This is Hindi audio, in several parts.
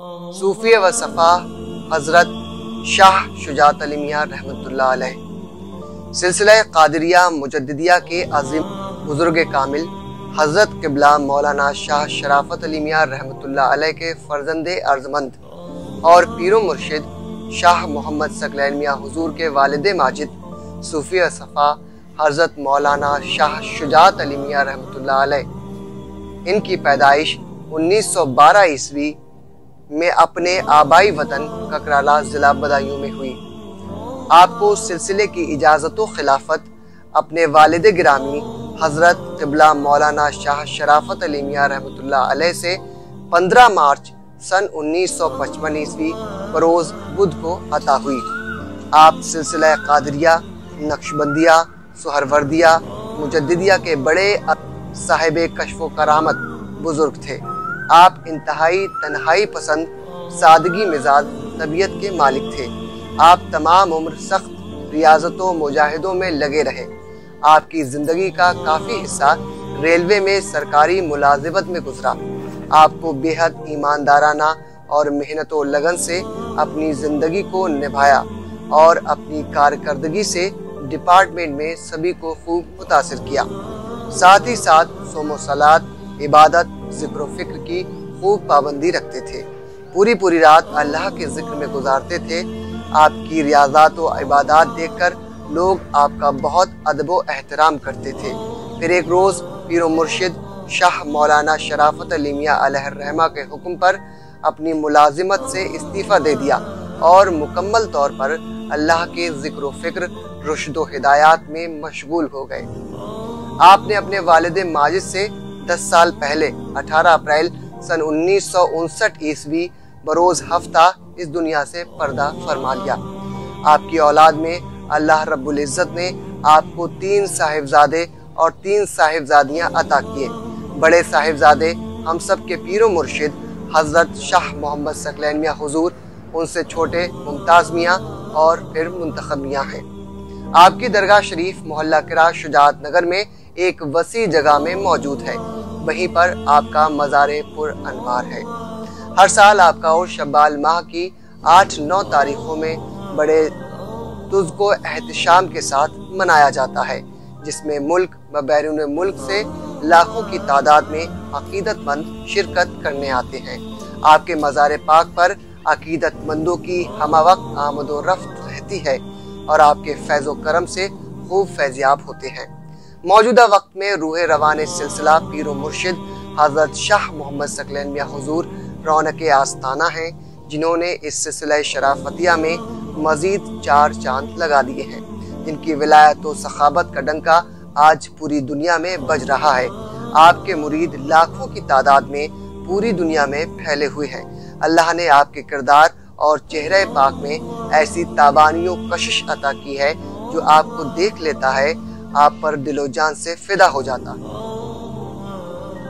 सूफी व सफ़ा हज़रत शाह शुजात अली मियाँ अलैह। सिलसिला कादरिया मुजद्दिदिया के अजीम बुज़ुर्ग कामिल हज़रत किबला मौलाना शाह शराफत अली मियाँ अलैह के फ़र्जंद अर्जमंद और पीरो मुर्शिद शाह मोहम्मद सकलैन मियाँ हुजूर के वालिद माजिद सूफी सफ़ा हज़रत मौलाना शाह शुजात अली मियाँ अलैह। इनकी पैदाइश 1912 ईस्वी में अपने आबाई वतन ककराला ज़िला बदायूं में हुई। आपको उस सिलसिले की इजाज़त खिलाफत अपने वालिद ग्रामी हज़रत तबला मौलाना शाह शराफत अली मियाँ अलैह से 15 मार्च सन 1955 ईस्वी बरोज़ बुध को अता हुई। आप सिलसिला कादरिया, नक्शबंदिया, सुहरवर्दिया मुजदिया के बड़े साहिब कशफ करामत बुज़ुर्ग थे। आप इंतहाई तन्हाई पसंद, सादगी मिजाज, तबीयत के मालिक थे। आप तमाम उम्र सख्त रियाजतों, मुजाहिदों में लगे रहे। आपकी ज़िंदगी का काफ़ी हिस्सा रेलवे में सरकारी मुलाजिमत में गुजरा। आपको बेहद ईमानदाराना और मेहनत लगन से अपनी ज़िंदगी को निभाया और अपनी कारकर्दगी से डिपार्टमेंट में सभी को खूब मुतासर किया। साथ ही साथ सोमो सलात इबादत ज़िक्र फ़िक्र की खूब पाबंदी रखते थे। पूरी पूरी रात अल्लाह के ज़िक्र में गुजारते थे। आपकी रियाजात व इबादत देखकर लोग आपका बहुत अदब एहतराम करते थे। फिर एक रोज़ पीर मुर्शिद शाह मौलाना शराफत अली मियाँ रहमा के हुक्म पर अपनी मुलाजिमत से इस्तीफ़ा दे दिया और मुकम्मल तौर पर अल्लाह के ज़िक्र फ़िक्र रुशद हिदायत में मशगूल हो गए। आपने अपने वालिद माजिद से 10 साल पहले 18 अप्रैल सन उन्नीस ईस्वी, बरोज हफ़्ता इस दुनिया से पर्दा फरमा लिया। आपकी औलाद में अल्लाह रब्बुल इज़्ज़त ने आपको तीन साहिबजादे और तीन साहिबजादियाँ अता किए। बड़े साहिबजादे हम सब के पीरो मुर्शिद, हज़रत शाह मोहम्मद सकलैन मियाँ हुजूर, उनसे छोटे मुमताज़ मियाँ और फिर मुंतखब मियाँ हैं। आपकी दरगाह शरीफ मोहल्ला किरा शुजात नगर में एक वसी जगह में मौजूद है। वहीं पर आपका मज़ार पुर अनवार है। हर साल आपका और शब्बाल माह की आठ नौ तारीखों में बड़े तुझको एहतशाम के साथ मनाया जाता है, जिसमें मुल्क व बैरून मुल्क से लाखों की तादाद में अकीदतमंद शिरकत करने आते हैं। आपके मज़ार पाक पर अकीदतमंदों की हम वक्त आमद रहती है और आपके फैज़ो करम से खूब फैजियाब होते हैं। मौजूदा वक्त में रूह रवान सिलसिला पीर मुर्शिद हज़रत शाह मोहम्मद सकलैन मियाँ हुजूर रौनक आस्ताना हैं, जिन्होंने इस सिलसिला शराफतिया में मज़ीद चार चाँद लगा दिए हैं। जिनकी विलायत व सखाबत का डंका आज पूरी दुनिया में बज रहा है। आपके मुरीद लाखों की तादाद में पूरी दुनिया में फैले हुए हैं। अल्लाह ने आपके किरदार और चेहरे पाक में ऐसी ताबानियों कशिश अता की है, जो आपको देख लेता है आप पर दिलो जान से फिदा हो जाता।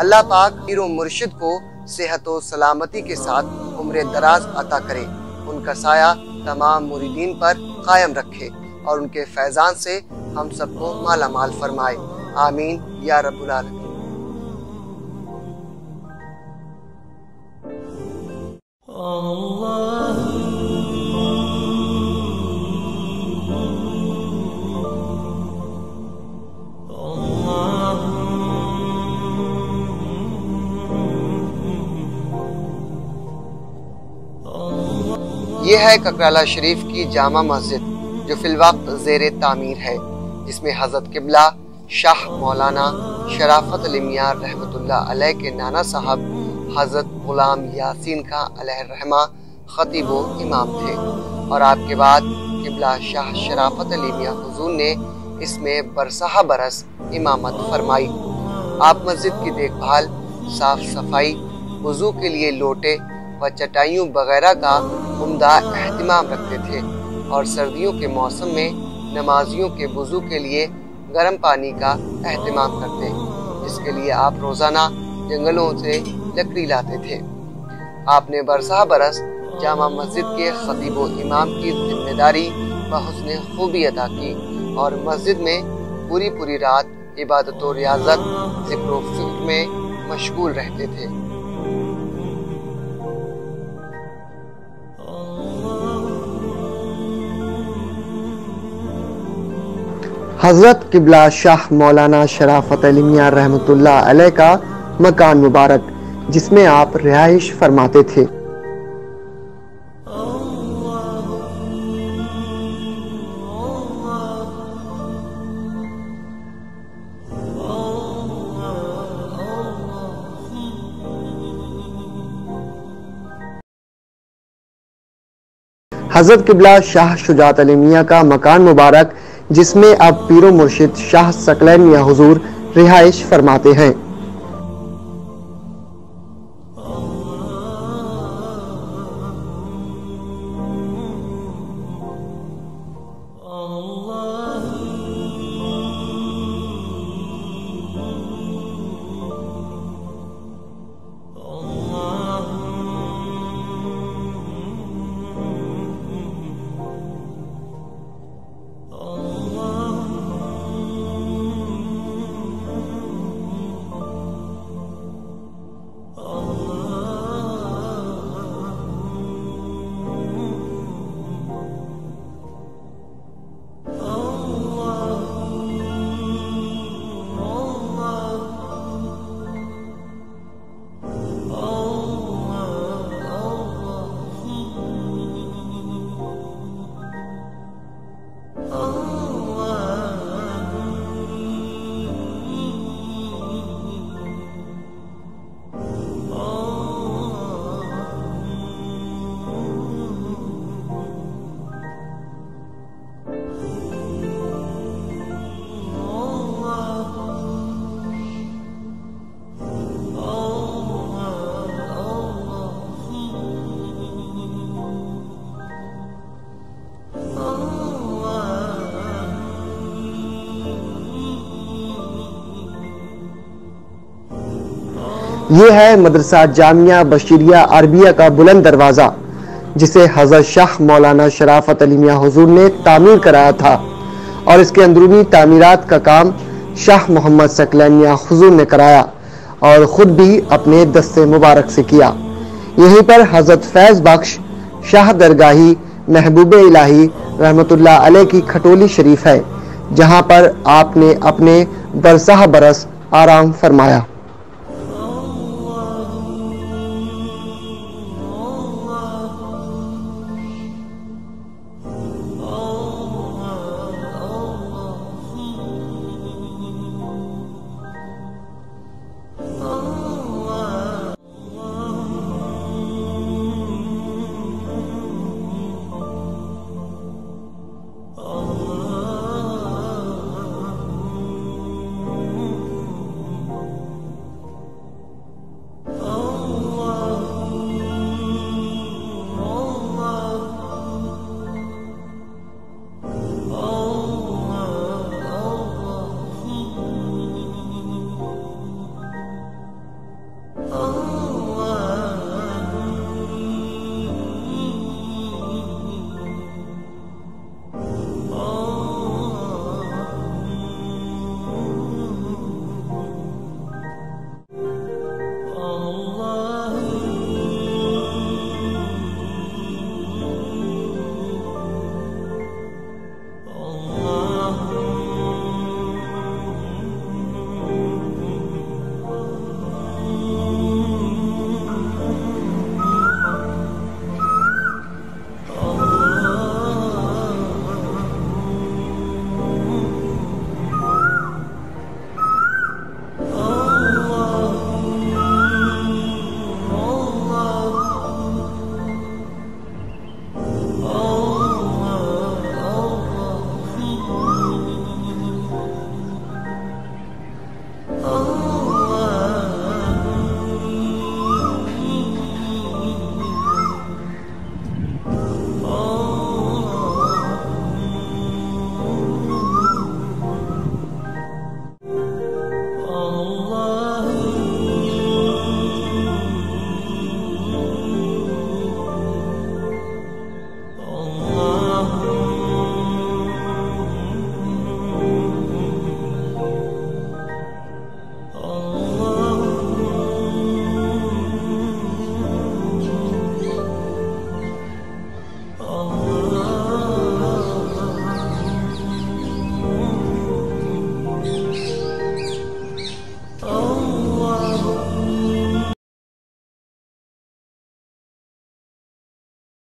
अल्लाह पाक पीर मुर्शिद को सेहत व सलामती के साथ उम्र दराज अता करे। उनका साया तमाम मुरीदीन पर कायम रखे और उनके फैजान से हम सबको माला माल फरमाए। आमीन, या रब्बुल आलमीन। ये है ककराला शरीफ की जामा मस्जिद, जो फिलवक्त जेर तामीर है, जिसमें हज़रत किबला शाह मौलाना शराफत मियाँ रहमतुल्लाह अलैह के नाना साहब, हज़रत ग़ुलाम यासीन का रहमा ख़तीब इमाम थे। और आपके बाद किबला शाह शराफत अली मियाँ हुजूर ने इसमें बरसहा बरस इमामत फरमाई। आप मस्जिद की देखभाल, साफ़ सफ़ाई, वज़ू के लिए लोटे व चटाइयों वगैरह का उमदा अहतमाम रखते थे और सर्दियों के मौसम में नमाजियों के वज़ू के लिए गर्म पानी का अहतमाम करते, जिसके लिए आप रोज़ाना जंगलों से लकड़ी लाते थे। आपने बरसा बरस जामा मस्जिद के खतीब इमाम की ज़िम्मेदारी व हसन खूबी अदा की और मस्जिद में पूरी पूरी रात इबादत रियाजत, ज़िक्र में मशगूल रहते थे। हज़रत किबला शाह मौलाना शराफत अलिमिया रहमतुल्लाह का मकान मुबारक, जिसमें आप रिहाइश फरमाते थे। हज़रत किबला शाह शुजात अली मियाँ का मकान मुबारक जिसमें अब पीरो मुर्शिद शाह सकलैन या हुजूर रिहाइश फरमाते हैं। ये है मदरसा जामिया बशीरिया अरबिया का बुलंद दरवाज़ा, जिसे हज़रत शाह मौलाना शराफत अली मियाँ हुजूर ने तामीर कराया था और इसके अंदरूनी तामीरात का काम शाह मोहम्मद सकलैन मियाँ हुजूर ने कराया और ख़ुद भी अपने दस्ते मुबारक से किया। यहीं पर हज़रत फैज़ बख्श, शाह दरगाही महबूब इलाही रहमतुल्लाह अलैह की खटोली शरीफ है, जहाँ पर आपने अपने बरसाह बरस आराम फरमाया।